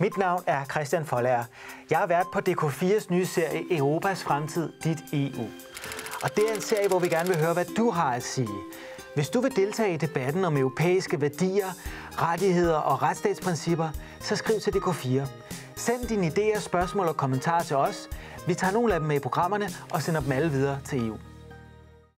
Mit navn er Christian Folager. Jeg har været på DK4's nye serie Europas fremtid, dit EU. Og det er en serie, hvor vi gerne vil høre, hvad du har at sige. Hvis du vil deltage i debatten om europæiske værdier, rettigheder og retsstatsprincipper, så skriv til DK4. Send dine idéer, spørgsmål og kommentarer til os. Vi tager nogle af dem med i programmerne og sender dem alle videre til EU.